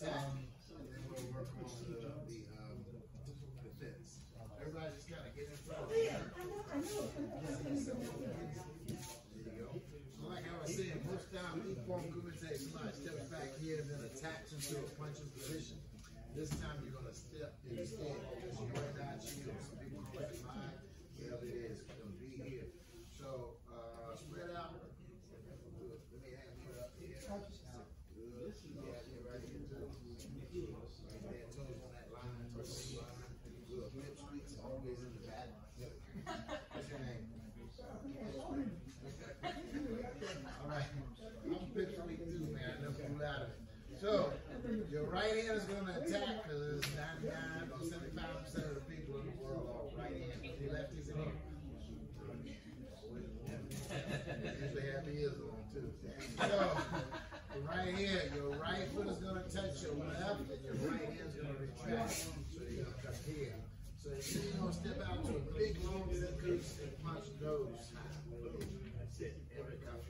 then we'll work on the, the, um, defense. Everybody just kinda get in front of the go. So like I was saying, most times time, Ippon Kumite, somebody steps back here and then attacks into a punching position. This time you're gonna step instead, just join that shield, some people call it line, whatever it is, it's gonna be here. So, uh, spread out. Good. Let me have you up here. Good. Yeah, you're right here too. Right there, toes on that line, toes on the line. Good. Lip squeaks always in the back. What's your name? All right. I'm pitch week too, man. I know you out of it. So, your right hand is going to attack because 99 or 75 percent of the people in the world are right handed. The lefties in here. Usually have ears on So, right here, your right foot is going to touch your left, and your right hand is going to retract. Come here. So you're going to step out to a big long goose and punch those. That's it. Every couple.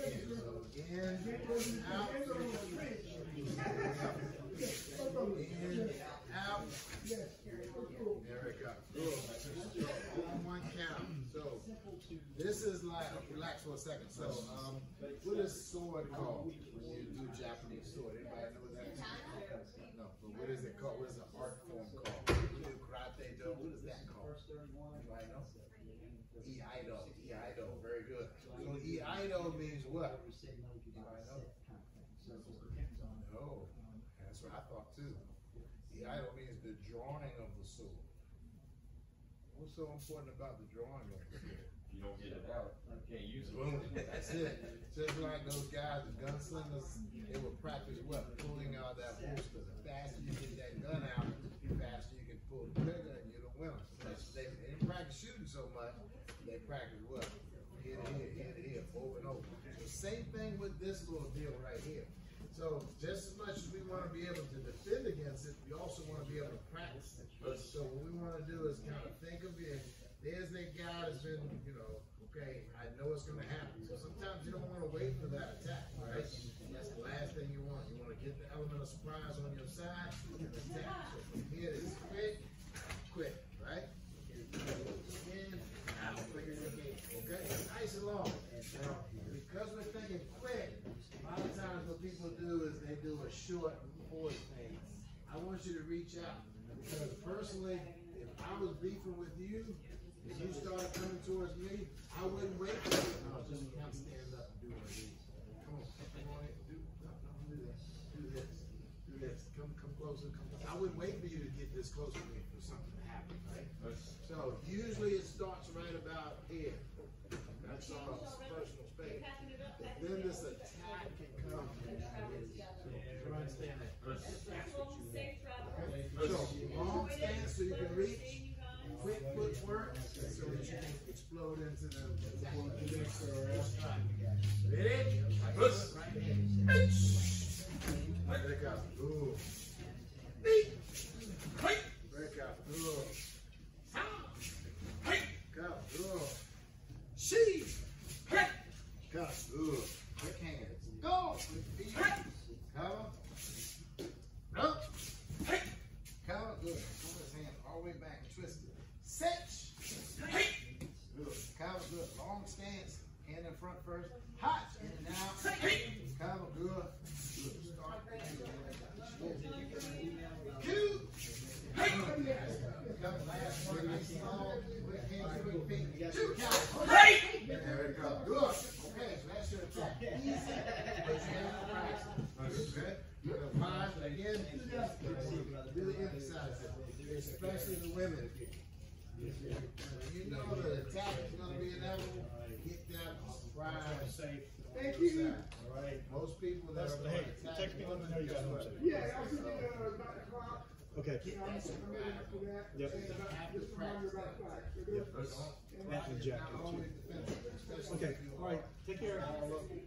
So in, out, in, out. There we go. On one count. So this is like relax for a second. So um, what sword called when you do Japanese sword? Anybody know what that is? No, but what is it called? What is the art form called? You do karate do. What is that called? Anybody know? Iaido. Iaido. Very good. So Iaido means what? Anybody? No. That's what I thought too. Iaido means the drawing of the sword. What's so important about the drawing of the sword? You don't get it out, can't use it. Boom. That's it. Just like those guys, the gunslingers, they will practice what? Pulling out that holster. The faster you get that gun out, the faster you can pull the trigger and you're the winner. That's- They, they didn't practice shooting so much, they practice what? Here to here, here to here, over and over. So same thing with this little deal right here. So just as much as we want to be able to defend against it, we also want to be able to practice it. So what we want to do is kind of think of it. There's that guy that's been, you know, I know it's going to happen. So sometimes you don't want to wait for that attack, right? That's the last thing you want. You want to get the element of surprise on your side and attack. So from here it's quick, quick, right? In, out, the gate. Okay, nice and long. Because we're thinking quick, a lot of times what people do is they do a short forward thing. I want you to reach out because personally, if I was beefing with you, if you started coming towards me, I wouldn't wait for you. No, just of stand up and do one of these. Come on, come on, do, no, no, do this, do this, do this. Come, come closer, come. I wouldn't wait for you to get this close to me for something to happen, right? So usually it starts right about here. That's our personal space. But then this attack can come. You understand that? That's what you need. So long stance so you can reach. Quick footwork so that you can explode into the attack. Ready? Push. Right here. Break out. Ooh. Break out. Ooh. Go. Ooh. She. Go. Ooh. Quick hands. Go. Quick feet. Cover. Up. Cover. Good. Pull his hand all the way back and twist it. Set. Good. Cover. Good. Long stance. Hand in front first. Hot. In and out. Cover. Good. Good. Start. Cue. Cover last one. Nice and long. Quick hands. Quick feet. Two count. There we go. Good. Okay, so that's your attack. Easy. But you have to practice. Okay? You're gonna mind again. Really emphasize it, especially the women. When you know the attack is gonna be inevitable, get that surprise. Thank you. All right. Most people that are gonna Hey, attack text me, let me know you got home. Yeah. Okay. Get that surprise. Yep. You have to practice that. Yep. Don't- Anthony Jack Not too. only defensive, especially Okay, all right, take care. Whatever the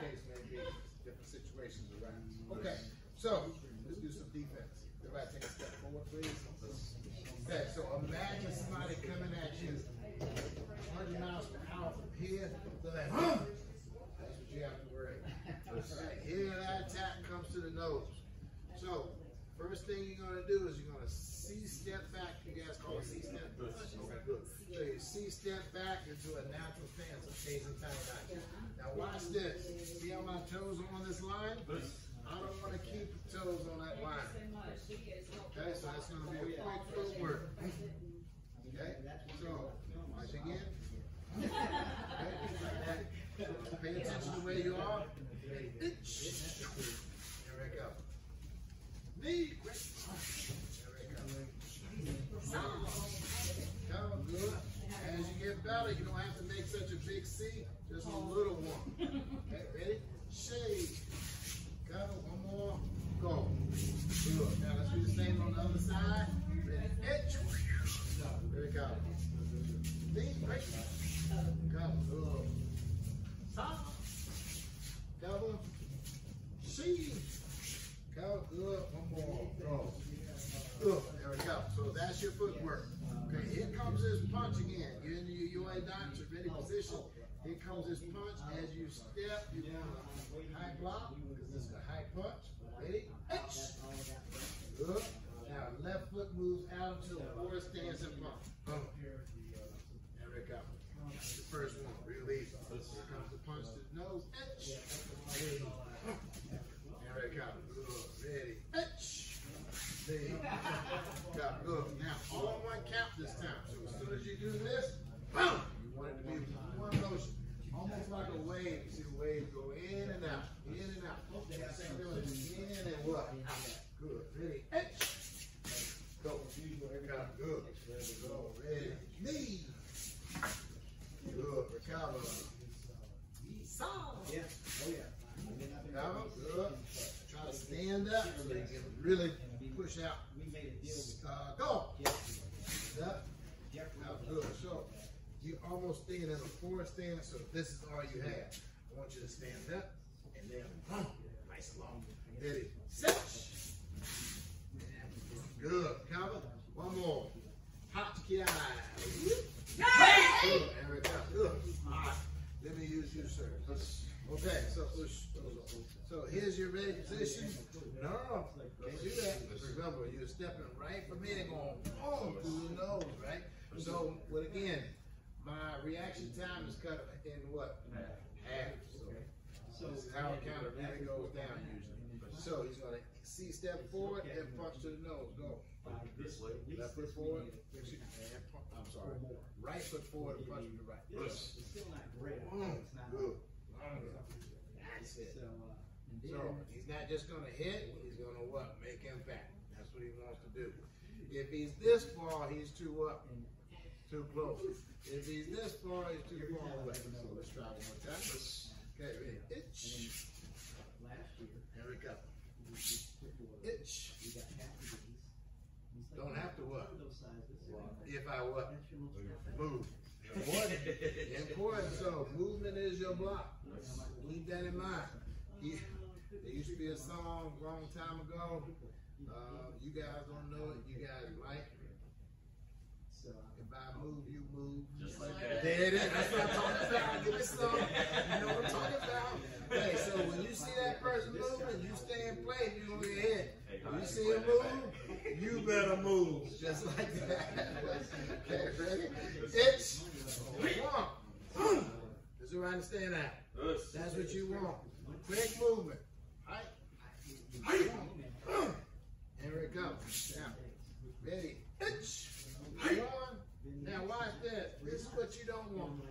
case may be, different situations around. Okay, so let's do some defense. Everybody take a step forward, please. Okay, so imagine somebody coming at you 100 miles per hour from here to that. That's what you have to worry. Right here, that attack comes to to the nose. So, first thing you're gonna do is you're gonna C-step back. You guys call it C-step? Okay, good. So you C-step back into a natural stance of chasing time back. Now watch this. See how my toes are on this line? I don't wanna keep the toes on that line. Okay, so that's gonna be a quick footwork. Okay, so, watch again. Okay, Pay attention to where you are. There we go. Knee. There we go. Come good. As you get better, you don't have to make such a big C, just a little one. Okay, ready? Shake. Go, one more. Go. Good. Now let's do the same on the other side. Ready? Itch. There we go. Knee, break. Come, good. Stop. Cover. See. Cover. Good. One more. Go. Good. There we go. So that's your footwork. Okay, here comes this punch again. You're in your UA doctor ready position. Here comes this punch. As you step, you high block because this is a high punch. Ready? Itch. Good. Now left foot moves out until forward stance and pump. Boom. There we go. That's the first one. Release. Here comes the punch to the nose. Itch. Ready. There we go. Good. Ready. Itch. There you go. Good. Now, all in one count this time. So as soon as you do this, boom! You want it to be one motion. Almost like a wave. You see the wave go in and out, in and out. Same feeling. In and what? Out. Good. Ready. Itch. Go. Recover. Good. Go. Ready. Knee. Good. Recover. Yeah. Oh, yeah. Recover. Good. Try to stand up so you can really push out. Uh, go. Up. Out. Good. So you almost stand in a stance. So this is all you have. I want you to stand up and then boom, nice and long. Ready. Set. Good. Cover. One more. Hot kiai. Good. There we go. Good. All right. Let me use you, sir. Okay, so so here's your ready position. No, can't do that. Remember, you're stepping right from here, going oh, boom through the nose, right? So, but again? My reaction time is cut in what? Half. So this is how it kind of really goes down usually. So he's gonna see step forward and punch to the nose. Go. This way. Left foot forward. and I'm sorry. Right foot forward and punch to the right. It's still not great. Mm, It's not. Good. That's it. So, uh, he's not just gonna hit, he's gonna what? Make impact. That's what he wants to do. If he's this far, he's too up, too close. If he's this far, he's too far away. So let's try one more time. Okay, ready? Itch. last year, Here we go. we just took away, Itch. we got half of these. Like Don't have to what? If I what? That's your little- Move. Important. Important. So movement is your block. Keep that in mind. Yeah. There used to be a song a long time ago. Uh, you guys don't know it. You guys might. So, If I move, you move. Just like that. There it is. That's what I'm talking about. Give me some. You know what I'm talking about. Okay, so when you see that person moving, you stay in place. You gonna get hit. When you see him move, you better move. Just like that. Okay, ready? It's one. Does everybody understand that? That's what you want. Quick movement. Right? Here it comes. Now, ready? Itch. One. Now watch this. This is what you don't want.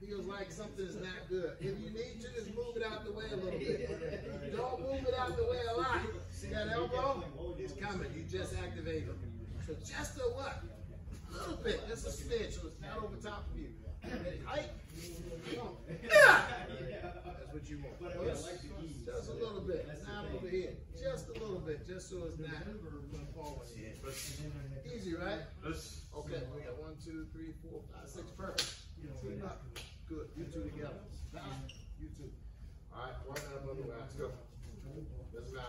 Feels like something is not good. If you need to, just move it out the way a little bit. Don't move it out the way a lot. See that elbow? It's coming. You just activated it. So just a what? A little bit. Just a smidge so it's not over top of you. Height. Come on. Yeah. That's what you want. Just a little bit. Not over here. Just a little bit. Just so it's not gonna fall on your. Easy, right? Okay, we got one, two, three, four, five, six. Perfect. Team up. Good. You two together. You two. All right, one up, other way. Let's go. Let's go.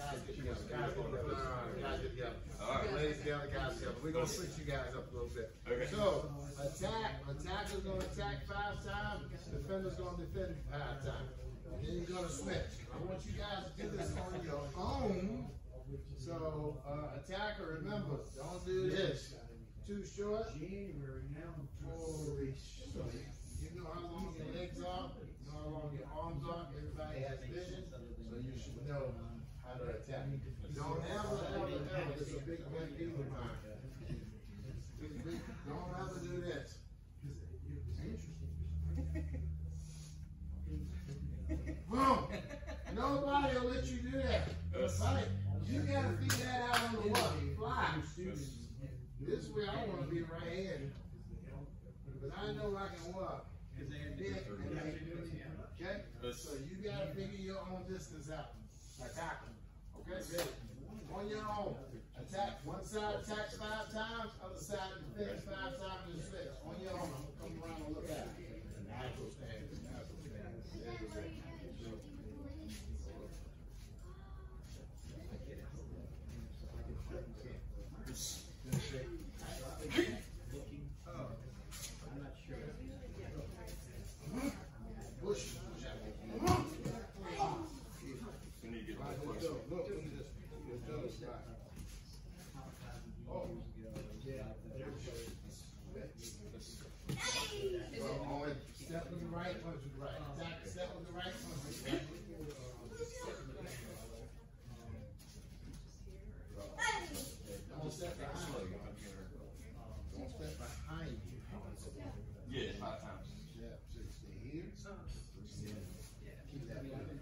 Guys get together. Guys get together. All right, guys get together. All right. Ladies together, guys together. We're gonna switch you guys up a little bit. Okay. So, attack. Attacker's gonna attack five times. Defender's gonna defend five times. And then you're gonna switch. I want you guys to do this on your own. So, uh, attacker, remember, don't do this. Too short, January now. Holy shit. You know how long your legs are, you know how long your arms are, everybody has vision, so you should know how to attack. Don't ever, ever, ever, this is a big pet peeve of mine. Big, big, Don't ever do this. Boom! Nobody will let you do that. Right? You gotta figure that out on the what? Fly. This way I wanna be right here. But I know I can walk. Big and make Okay? So you gotta figure your own distance out. Attack. Ready? On your own. Attack. One side attacks five times, other side defends five times and six. On your own. I'm gonna come around and look at it. Natural stance. Natural stance. I'm not sure. Push. Push out. We need to get Right, that let's closer. go. Look, look at this. Let's go. Right. Oh. Well, only step with the right, punch with the right. Attack, step with the right, punch with the right. Don't step behind you. Don't step behind you. Yeah, five times. Yeah, so stay here. Keep that moving.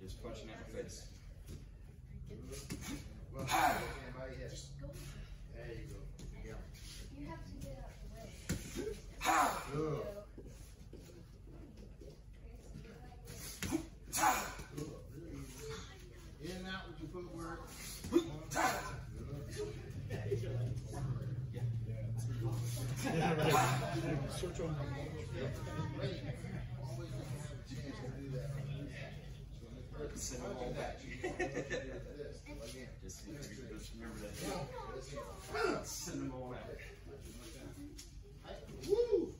Just punching at the face. Well, stand right here. There you go. Yeah. You have to get out the way. Good. In and out with your footwork. Wait, always gonna have a chance to do that. Send them all back. Just, remember that. Send them all back. Woo!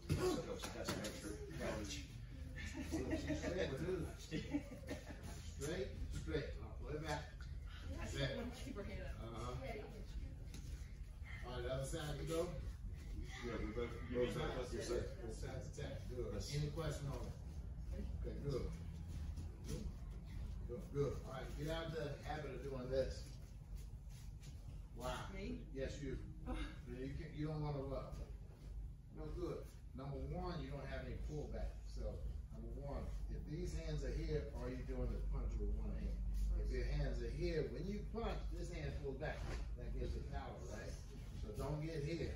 Straight, straight. Pull it back. Uh-huh. All right, the other side you go. Yes, sir. Both sides attack. Good. Yes. Any question on it? Okay, good good. All right, get out of the habit of doing this. Wow. Me? Yes, you. You can, you don't wanna, uh, no good. Number one, you don't have any pullback. So, number one, if these hands are here, all you're doing is punch with one hand. If your hands are here, when you punch, this hand pulls back. That gives it power, right? So don't get here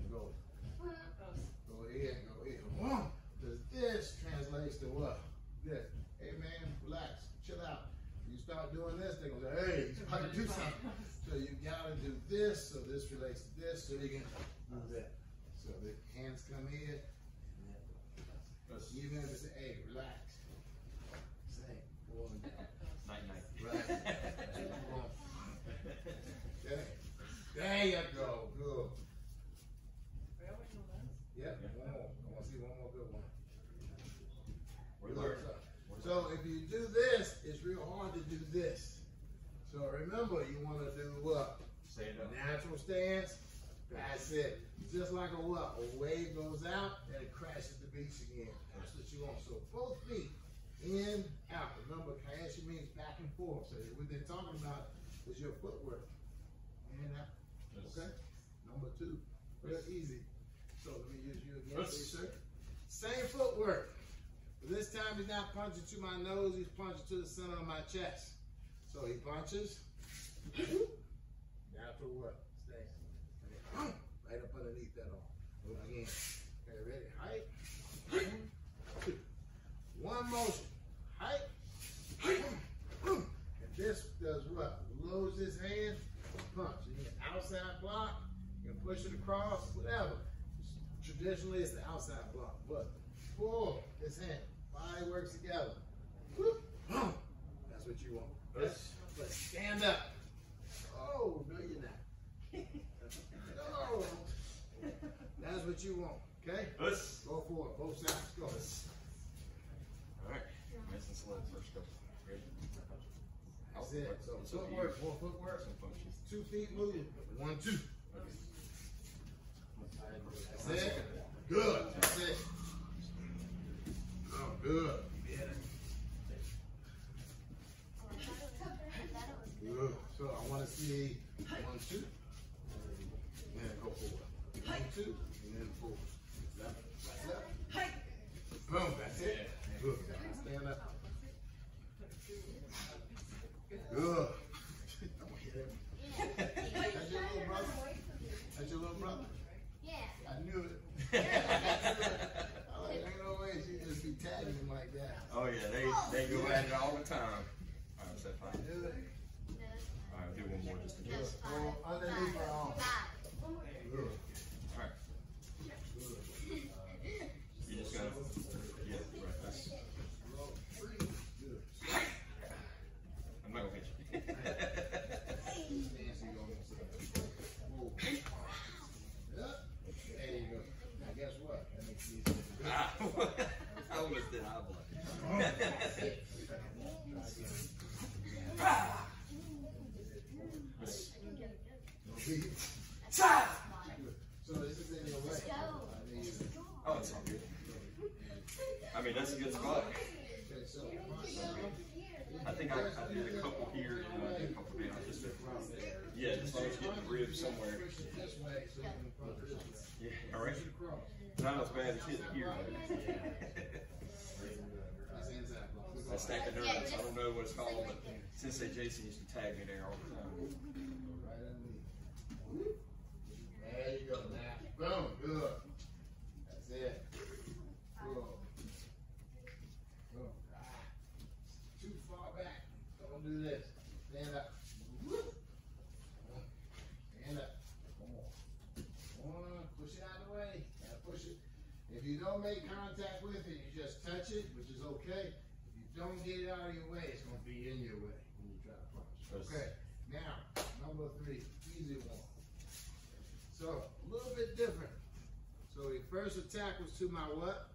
and go Go ahead, go ahead. One, cause this translates to what? This. Hey man, relax, chill out. You start doing this, they gonna say, hey, he's about to do something. So you gotta do this, so this to this, so you can do that. So the hands come in, even if it's, hey, relax. Say, boy, Night, night. right. Okay. There you go, good. Yep, one more. I wanna see one more good one. We're Good. learning. So if you do this, it's real hard to do this. So remember, you wanna do what? Stand up. Natural stance. That's it. Just like a what? A wave goes out and it crashes the beach again. That's what you want. So both feet in, out. Remember, kayashi means back and forth. So what they're talking about is your footwork. And out. Okay? Number two. Real easy. So let me use you again, Yes. please, sir. Same footwork. But this time he's not punching to my nose, he's punching to the center of my chest. So he punches. Natural what? Stay. Right up underneath that arm. It again. Okay, ready? Height. One motion. Height. And this does what? Loads his hand, punch. You get outside block, you can push it across, whatever. Traditionally, it's the outside block, but pull his hand. Body works together. Whoop. Boom. That's what you want. Okay? But stand up. Oh, no, you're not. No. That's what you want. Okay? Us. Go for it. Both sides. Go. Alright. Nice and slow first couple. Ready? That's it. So It's up to you. footwork, more footwork. Two feet moving. One, two. That's it. Good. That's it. Oh. Good. So I want to see one, two. And then go forward. One, two, and then forward. Left, right, left. Boom. That's it. Good. Stand up. Good. I'm gonna hit him. That's your little brother. That's your little brother. Yeah. I knew it. I like, ain't no way she just be tagging him like that. Oh yeah, they they go at it all the time. Alright, is that I fine? knew it. Alright, do one more just in case. Just Go five. underneath her arm. Five. Good. Alright. You just gotta yeah, right. That's, Good. I'm not gonna hit you. Nancy gonna Whoa. Yep. There you go. Now guess what? That makes it easier. Ah, I almost did eye block. So this is in your way. I mean, Oh, it's all good. I mean, that's a good spot. okay, so front down. I think I, I did a couple here and I did a couple down. Just to, yeah, just to get the rib somewhere. Push it this way so you can front this way. Yeah, all right. It across. Not as bad as hitting here. That's inside. I stack of nerves. I don't know what it's called, but Sensei Jason used to tag me there all the time. There you go. Now, boom. Good. That's it. Good. Good. Ah. Too far back. Don't do this. Stand up. Whoop. Stand up. Come on. Come on. Push it out of the way. Gotta push it. If you don't make contact with it, you just touch it, which is okay. If you don't get it out of your way, it's gonna be in your way when you try to punch. Okay. Now, number three, easy one. So, a little bit different. So the first attack was to my what?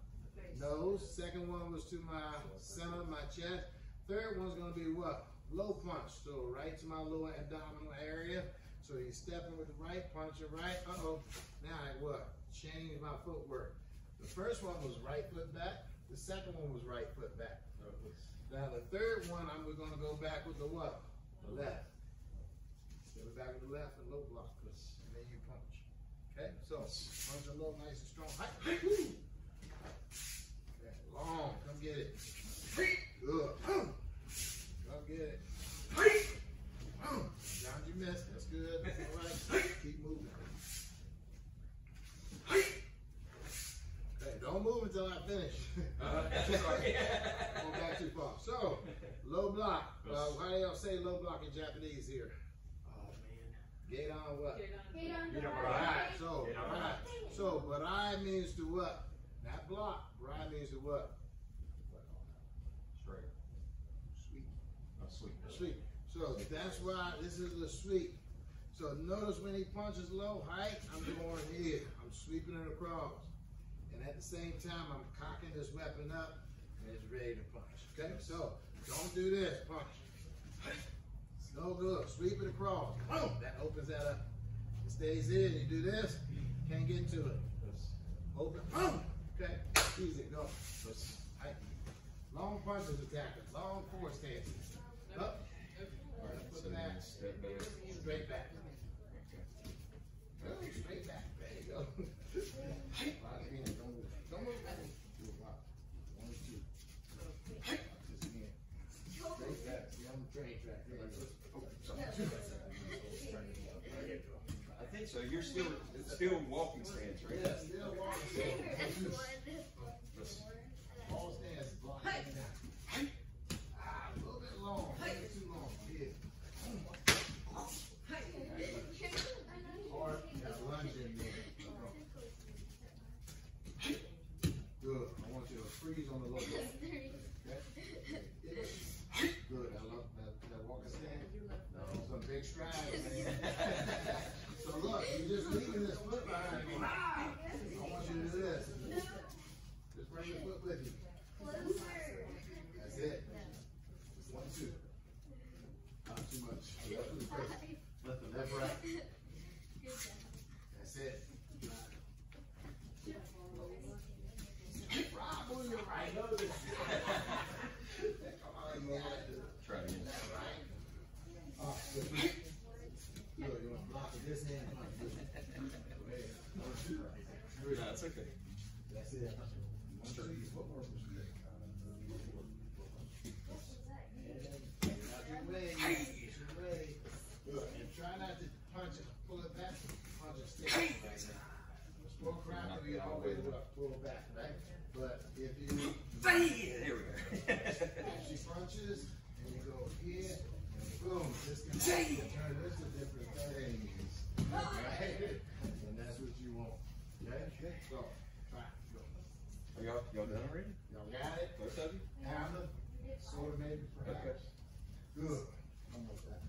Nose. Second one was to my center, my chest. Third one's gonna be what? Low punch. So right to my lower abdominal area. So he's stepping with the right, punch. punching right. Uh-oh. Now I what? Change my footwork. The first one was right foot back. The second one was right foot back. Now the third one, I'm we're gonna go back with the what? The left. It back with the left and low block, and then you punch. Okay, so punch a little nice and strong. Hi, hi, woo. Okay, long, come get it. Good. Come get it. Down you missed. That's good. That's all right. Keep moving. Okay, don't move until I finish. Go back too far. So, low block. Uh, why do y'all say low block in Japanese here? Oh, man. Gedan what? Gedan Get the on Right. right. So, Yeah. right. So, barai means to what? Not block. Barai means to what? Straight. Sweep. Oh, sweet. Sweep. So that's why this is a sweep. So notice when he punches low height, I'm going here. I'm sweeping it across. At the same time, I'm cocking this weapon up and it's ready to punch. Okay? So don't do this. Punch. It's no good. Sweep it across. Boom. That opens that up. It stays in. You do this, can't get to it. Open. Boom. Okay. Easy. Go. Long punches attacking. Long force stances. Up. So Put that back. straight back. Straight back. There you go. Lock it in. Don't move. Don't move. Do a lock. One, two. Lock this in. Straight back. See, I'm the train track. There you go. Oh, sorry. I think so. You're still walking stance, right? Yeah, still walking. That's Listen. All stands block. Ah, a little bit long. A little bit too long. Yeah. Hard. Got lunge in there. Good. I want you to freeze on the low block. Okay? Good, I love that, that walking stand. Some big strides, man. So look, you're just leaving this foot behind you. I want you to do this. Just bring your foot with you. That's it. One, two. Not too much. Left to the face. Left to left, right. That's it. Rob, move your right. Come on, you got it. Try again. Oh, good. Good, you want to block with this hand? Come on, good. Go ahead. One, two. Three. No, it's okay. That's it. One, two, your footwork was good. Out your way, out your way. Good, and try not to punch it, pull it back, punch it stick. Smoke crack, we always uh, pull back, right? But if you, There we go. if she punches, and you go here, and boom, this can turn this to different things. Right? And that's what you want. Okay? So, try, go. Are y'all, y'all done already? Y'all got it? Both of you? Hammer, sort of maybe perhaps. Good. Almost that.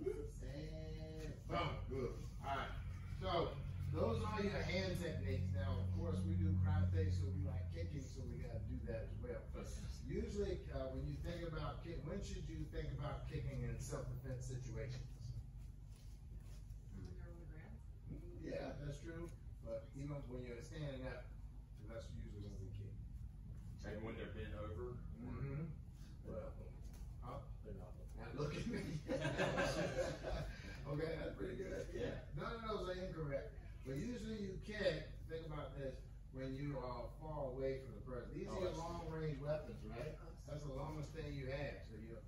And boom, good. Alright, so those are your hand techniques. Now, of course, we do karate, so we like kicking, so we gotta do that as well. But usually, uh, when you think about kick, when should you think about kicking in self-defense situations? Yeah, that's true, but even when you're standing up, that's usually when we kick. And when they're bent over? Mm-hmm. Well, up, now look at me. Okay, that's pretty good. Yeah. None of those are incorrect, but usually you kick, think about this, when you are far away from the person. These oh, are Oh, see. long range weapons, right? That's the longest thing you have, so your,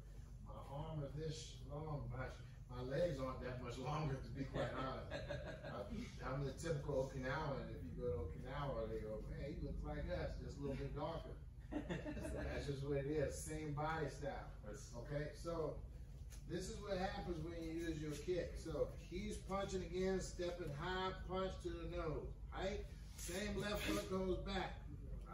my arm is this long, my, my legs aren't that much longer, to be quite honest. I- I'm the typical Okinawan, if you go to Okinawa, they go, man, he looks like us, just a little bit darker. That's just what it is, same body style. Okay, so this is what happens when you use your kick. So he's punching again, stepping high, punch to the nose. Right? Same left foot goes back.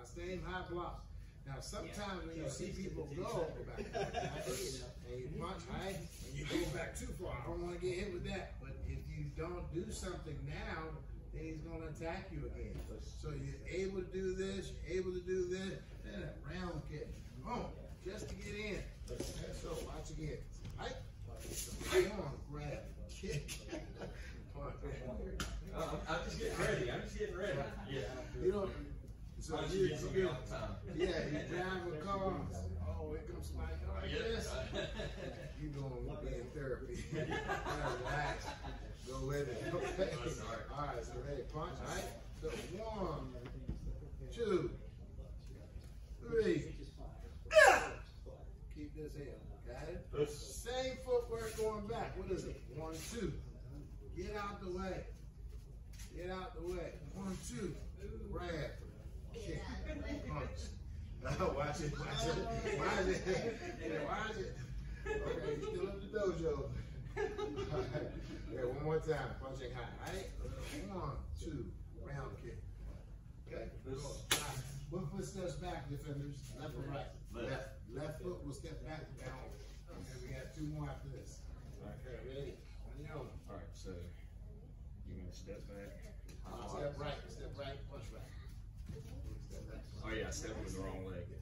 Same high block. Now sometimes when you see people go back, and you punch, right, and you go back too far. I don't want to get hit with that. But if you don't do something now, then he's gonna attack you again. So you're able to do this, you're able to do this, then a round kick. Boom, just to get in. So watch again. I'm, just getting ready. I'm just getting ready. Yeah. You know, so I you, yeah, you drive a car. Oh, here comes like this. You be in therapy. Relax. Go with it. Okay. All right, so ready, punch. All right. So one, two, three. Keep this in. It? Same footwork going back. What is it? One, two. Get out the way. Get out the way. One, two. Grab. Kick. Punch. watch it. Watch it. Watch it. Yeah, watch it. Okay, you still up the dojo. Yeah, one more time. Punching high. Right? One, two. Round kick. Okay? One foot steps back, defenders. Left or right? Left. Left foot will step back down. Okay, we got two more after this. Okay, ready? On your own. All right, so you want to step back? Uh, step right, step right, punch right. Step back. Oh yeah, I stepped with the wrong leg.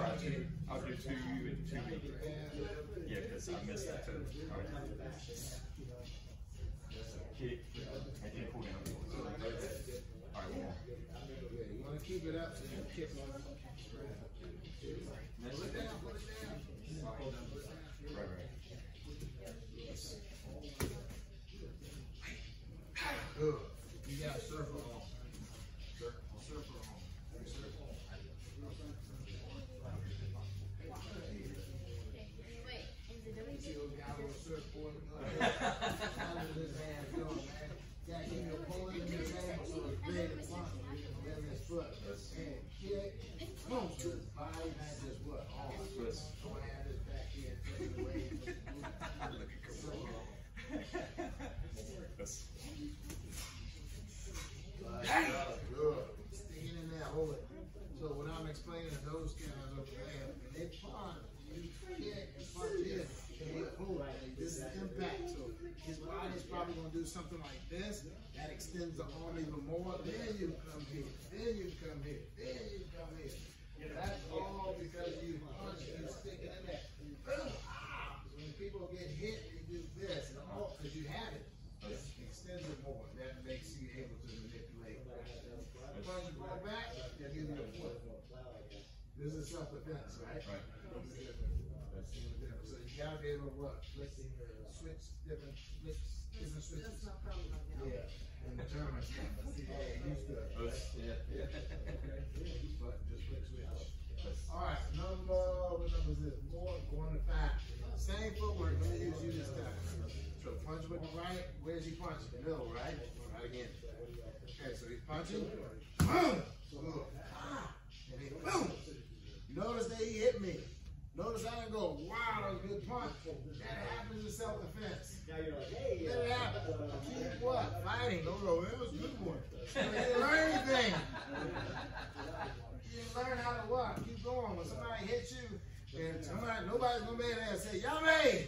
Me. I'll do two and two. Yeah, because I missed that too. All right. Kick, and then pull down. All right, one more. You wanna keep it up kick on. Next. Put it down, put it down. Right, right. Good. You got a surfer on. Sur- Surfer on. Surfer on. Wait, is it doing See those guys on the surfboard? How does this hand go, man? Gotta keep your pole in your hand so it's big and fun. Then his foot. And kick. Boom. To his body, not just what? Arm. Twist. Don't have his back here. Take it away. That's, Good. Sticking in there, hold it. So what I'm explaining to those guys over there, when they punch, you kick, you punch here, and they pull, this is impact. So his body's probably gonna do something like this, that extends the arm even more, then you come here, then you come here, then you come here. That's all because you punch, you stick it in there. Boom, ah. So when people get hit, you do this, and all, cause you have it. It extends it more, that makes you able to manipulate. Punch it go back, they'll give you a foot. This is self-defense, right? Right. So you gotta be able to what, flick, switch different, flicks, different switches. Yeah, and the German stuff, yeah, used to it. that's, yeah. But just flick switch. Alright, number, what number is this? Four, going to five. Same footwork, let me use you this time. So punch with the right, where's he punching? Middle, right? Right again. Okay, so he's punching. Boom! Good. Ah! And then boom! Notice that he hit me. Notice I didn't go, wow, that was a good punch. That happens in self-defense. Now you're like, hey, Let it happen. Keep what? Fighting. Don't go, it was a good one. You didn't learn anything. You didn't learn how to what? Keep going. When somebody hits you, and somebody, nobody's gonna be there and say, yummy!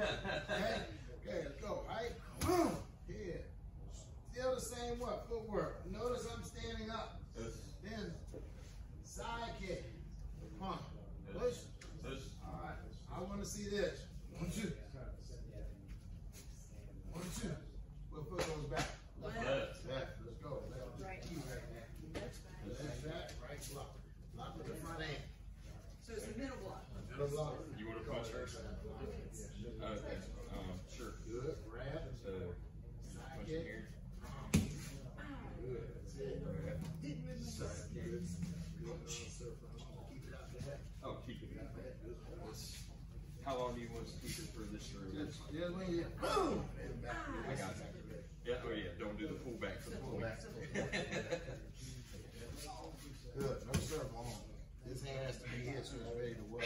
okay? Okay, let's go, right? Boom! Here. Still the same what? Footwork. Notice I'm standing up. That's, Then side kick. Pump. Push. that's, Alright, I wanna see this. One, two. One, two. What foot goes back? left. Left, let's go. Left. Right. Key right there. Left back, right block. Block with the front hand. So it's the middle block. Middle block. You wanna punch first? Okay, um, sure. Good, grab. So, Side punch in kick. here. Good, that's it. Side kick. Good, surfer. Keep it out there. Oh, keep it. How long do you want us to keep it for this when you, boom! I got. Yeah, oh yeah, don't do the pullback the Pull point. back. Good, no serve. This hand has to be here so it's ready to work.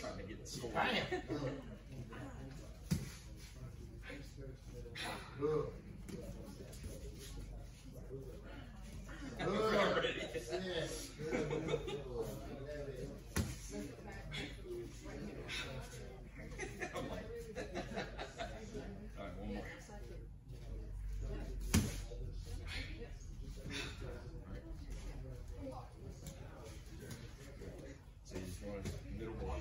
Trying to get the score. Good. Already. Yes. Good, good, good. Alright, one more. So you just want a middle block.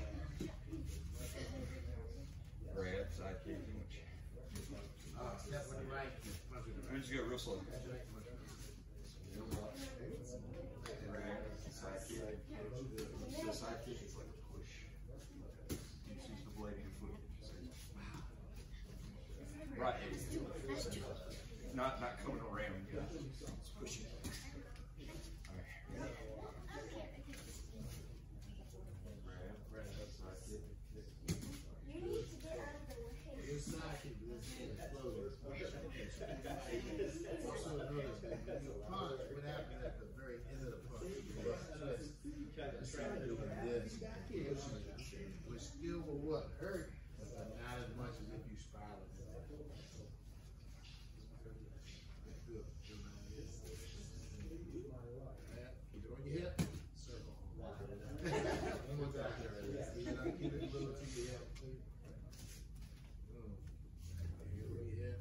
Grab, side kick, and which. Uh, step with the right. punch with the We right. just go real slow. Middle block. Grab, side kick. So side kick is like a push. You use the blade and foot. Right. Not, not coming around. Just pushing. Alright. Grab, grab, side kick. You need to get out of the way. This side kick, this hand is floating. Also notice that you punch, what happens at the very end of the punch? you twist. Instead of doing this, which still will what, hurt, but not as much as if you spiral it. Good, good man. Alright, Keep it on your hip, circle. One more time. Keep it on- keep it a little to your hip. Boom. Here we hip.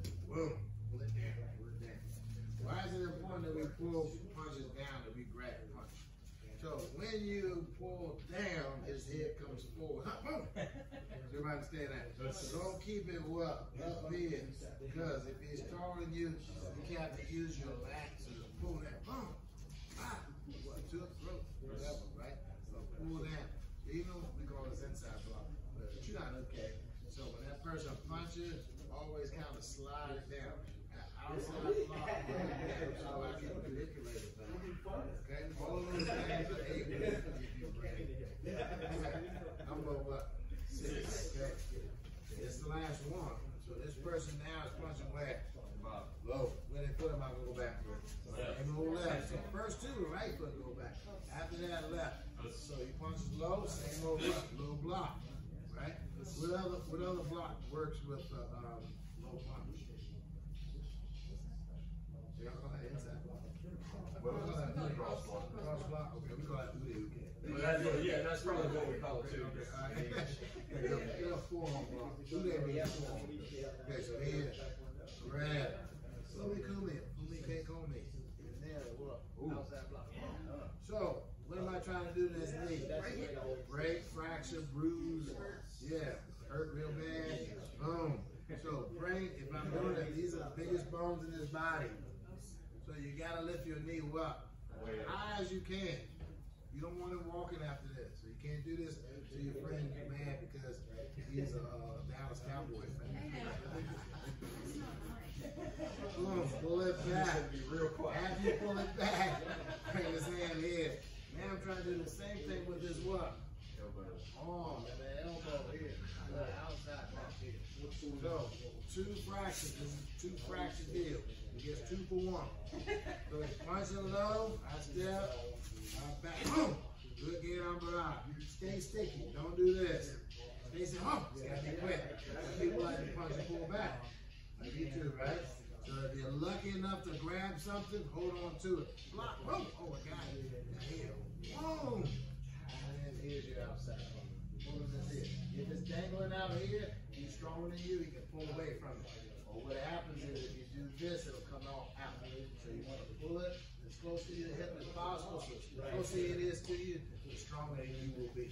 Pull it down, pull punches down. That we grab punch. So when you pull down, his head comes forward. Everybody understand that? Don't keep it what up here, because if he's taller than you, you have to use your lats to pull that. Boom. Ah. What to the throat, whatever, right? So pull down. Even we call this inside block, but you're not okay. So when that person punches, always kind of slide it down. Outside block, so I can manipulate it. Okay, all of those things are able to give you ready. Number what? Six, okay? It's the last one. So this person now is punching where? Low. When they put him, I go back. And go left. So first two, right foot go back. After that, left. So he punches low, same old up, low block, right? What other, what other block works with, uh, um, low punch? Yeah, call that inside block. Well, we call that cross block. Cross block, okay, we call that ooty ooty. But that's what- yeah, that's probably what we call it too. Okay, all right. Get a forearm block. Ooty ooty is forearm. Okay, so here, grab. Fumi kumi, fumi ke komi. And there, what? Outside. So, what am I trying to do to this knee? Break, fracture, bruise, yeah, hurt real bad, boom. So, brain, if I'm doing it, these are the biggest bones in this body. So you gotta lift your knee up, high as you can. You don't want him walking after this. So you can't do this to your friend get mad because he's a uh, Dallas Cowboy fan. Boom, pull it back. Real quiet. After you pull it back, bring his hand here. Now I'm trying to do the same thing with his what? Elbow. Arm and the elbow here. The outside block here. So, two fractions, two fraction deal. He gets two for one. So he's punching low, I step, I back, boom. Good get on barrage. Stay sticky, don't do this. Stay sticky, oh, it's gotta be quick. People like to punch and pull back. Like you too, right? So if you're lucky enough to grab something, hold on to it. Block, boom, oh, got it. Here, boom. And then here's your outside. Pull this here. If it's dangling out here, he's stronger than you, he can pull away from it. Or what happens is if you do this, it'll come off out. So you wanna pull it close to your hip as possible, the closer it is to you, the stronger you will be.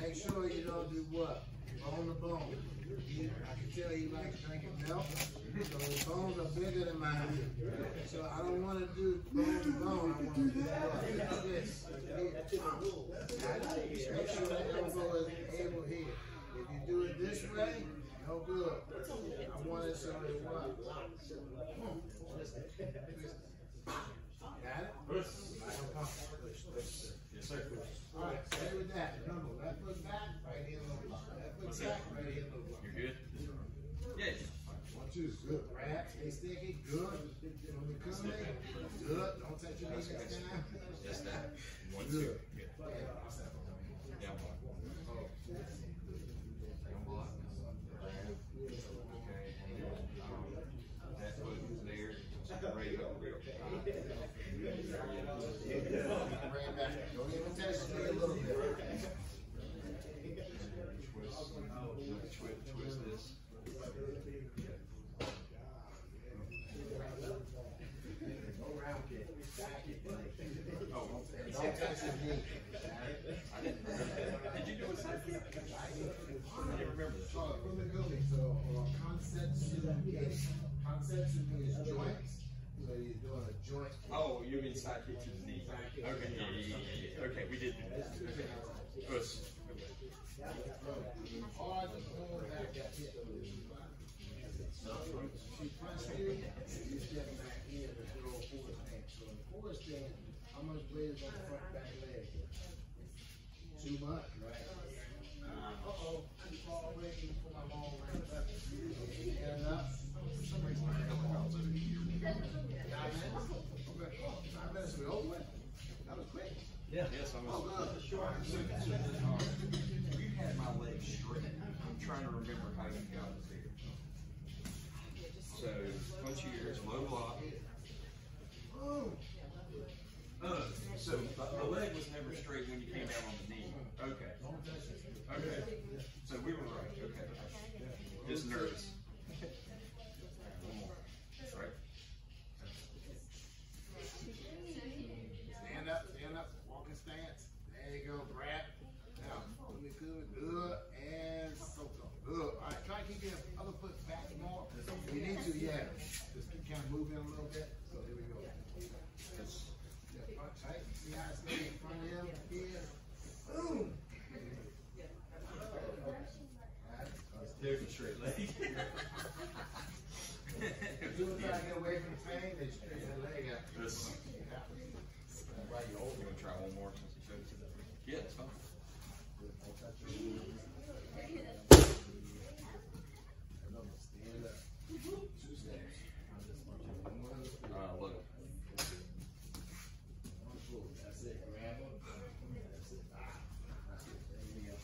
Make sure you don't do what? Bone to bone. He, I can tell he likes drinking milk, so his bones are bigger than mine. So I don't wanna do bone to bone, I wanna do what? This. Make sure that elbow is able here. If you do it this way, no good. I want it so it what? Yes, good? Yes. Don't touch your knees time. That. One, two. Good. Yeah. Down block. Down block. Okay, and then, um, that foot is there, raise up real. Bring it back. Don't even touch your knee a little bit. Twist, twist, twist this. Go round kick. Back kick. Oh, Don't touch your knee. I didn't remember. Did you do it? I didn't remember from the building, so, a joint. Oh, you mean side kick to the knee? Okay, yeah, yeah, yeah, yeah. Okay, we did do back that you, you step back in to throw a forward stance. So in the forward stance, how much weight on the front back leg? Too much, right? Uh, uh-oh, I'm fall breaking for my long range. Stand up. Five minutes? Okay, five minutes, we over with? That was quick. Yes, I'm. Oh, good. So, so, um, you had my legs straight. I'm trying to remember how you got it there. So, punch ears, low block. Oh. Uh, so the, the leg was never straight when you came down on the knee. Okay. Okay. So we were right. Okay. Just nervous. One more. Right. Stand up, stand up. stance. There you go, grab. Now, kumi kumi, good, and soto. Good. All right, try to keep your other foot back more. If you need to, yeah. Just keep kind of moving a little bit. So here we go. Just, yeah, front tight. See how it's laying in front of him? Here. Boom. There's a straight leg. As soon as I get away from the pain, they straighten the leg out. This- Yeah. That's why you hold You wanna try one more since you showed it? Yeah, it's fine. Stand up. Two steps. One, Uh, look. one foot. That's it. Grab him. That's it. Ah. That's it. There you go.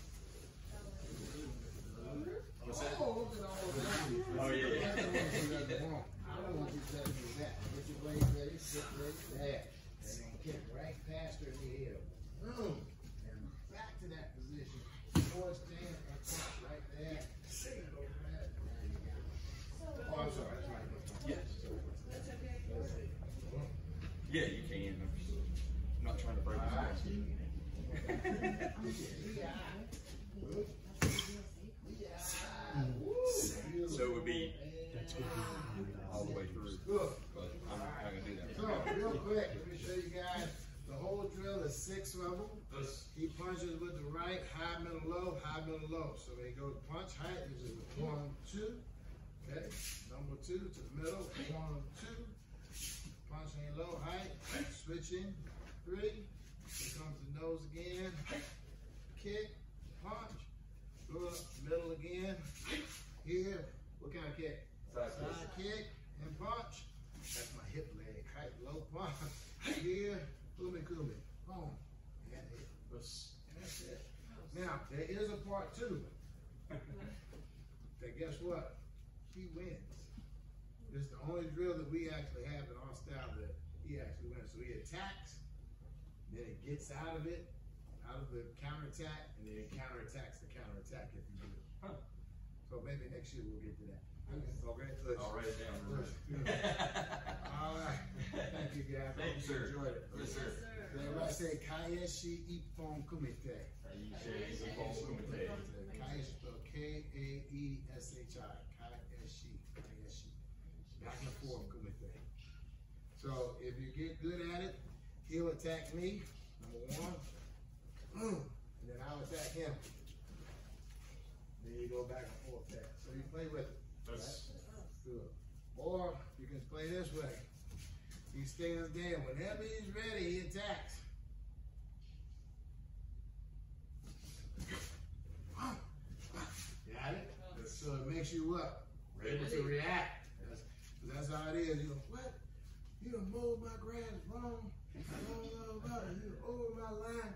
What's that? Oh, look at all that. Oh, yeah, yeah. I don't want you to do that. I don't want you telling me that. Get your legs ready, sit ready, there. And then kick right past her in the heel. Boom. And back to that position. Forward stand and punch right there. There you go. There you go. Oh, I'm sorry. That's right. Yes. That's okay. Yeah, you can. I'm just- I'm not trying to break. Yeah. Woo. So it would be all the way through, but I'm not gonna do that. So, real quick, let me show you guys, the whole drill is six level. He punches with the right, high, middle, low, high, middle, low. So when he goes punch height, this is one, two. Okay, number two to the middle, one, two. Low height, switching, three. Here comes the nose again. Kick, punch. Go up, middle again. Here, what kind of kick? Side Side kick and punch. That's my hip leg. Height, low punch. Here, kumi kumi. Boom. And that's it. Now, there is a part two. That guess what? He wins. It's the only drill that we actually have in our style that he actually wins. So he attacks, then he gets out of it, out of the counterattack, and then he counterattacks the counterattack if you do it. Huh. So maybe next year we'll get to that. Okay, push. I'll write it down. Push. All right. Thank you, guys. Thank you, sir. Enjoyed it. Yes, sir. Everybody say Kaeshi Ippon Kumite. Kaeshi Ippon Kumite. Kaeshi K A E S H I. Kaeshi. Kaeshi. Back and forth Kumite. So if you get good at it, he'll attack me, number one. Mm. And then I'll attack him. Then you go back and forth there. So you play with it. That's- Good. Or you can play this way. He stands there. Whenever he's ready, he attacks. Got it? So it makes you what? Able to react. That's, that's how it is. You go, what? You done mowed my grass wrong. I know a little about it. You're over my line,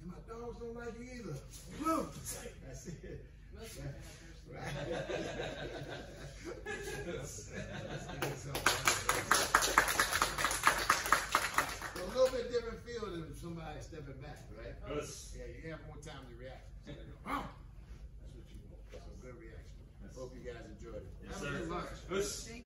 and my dogs don't like you either. Look, that's it. Right. so a little bit different feel than somebody stepping back, right? Yes. Yeah, you have more time to react. So! That's what you want. That's a good reaction. Yes. Hope you guys enjoyed it. Yes, sir. Yes.